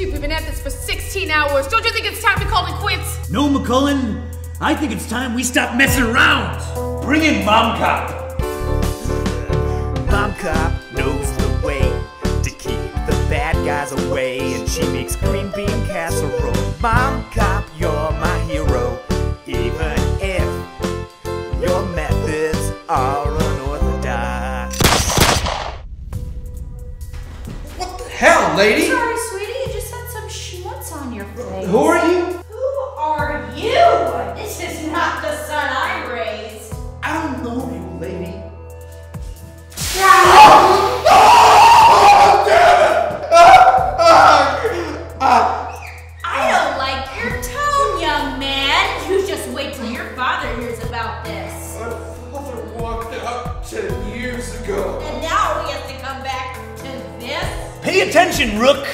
Chief, we've been at this for 16 hours. Don't you think it's time we call it quits? No, McCullen. I think it's time we stop messing around. Bring in Mom Cop. Mom Cop knows the way to keep the bad guys away, and she makes green bean casserole. Mom Cop, you're my hero, even if your methods are unorthodox. What the hell, lady? Sorry, sweetie, schmutz on your face. Who are you? Who are you? This is not the son I raised. I don't know you, lady. Oh, I don't like your tone, young man. You just wait till your father hears about this. My father walked out ten years ago. And now we have to come back to this? Pay attention, Rook.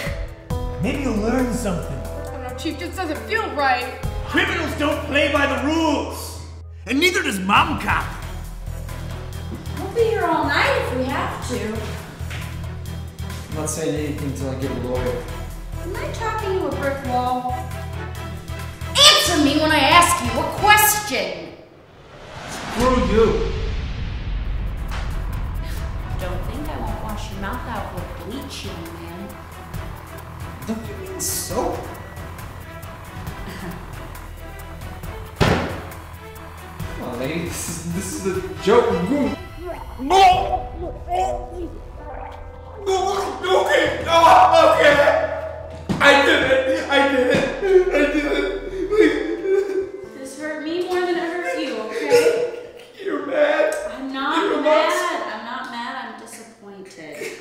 Maybe you'll learn something. I don't know, Chief, this doesn't feel right. Criminals don't play by the rules. And neither does Mom Cop. We'll be here all night if we have to. I'm not saying anything until I get a lawyer. Am I talking to a brick wall? Answer me when I ask you a question. Screw you. Don't think I won't wash your mouth out with bleach, young man. Don't you mean soap? On, lady. This is, this is a joke. Okay. Oh, okay. I did it. I did it. I did it. Please. This hurt me more than it hurt you, okay? You're mad. I'm not You're mad. I'm not mad. I'm disappointed.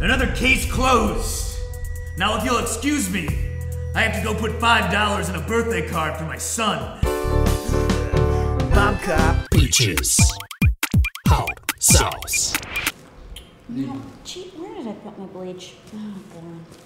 Another case closed. Now, if you'll excuse me, I have to go put $5 in a birthday card for my son. Peaches. Hot sauce. Gee, where did I put my bleach? Oh, boy.